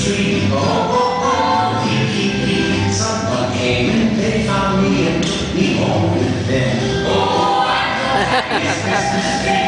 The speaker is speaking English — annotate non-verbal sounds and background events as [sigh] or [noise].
street. Oh, oh, oh, hee, hee, hee. Someone came and they found me and took me home with them. Oh, I know it's [laughs] Christmas Day.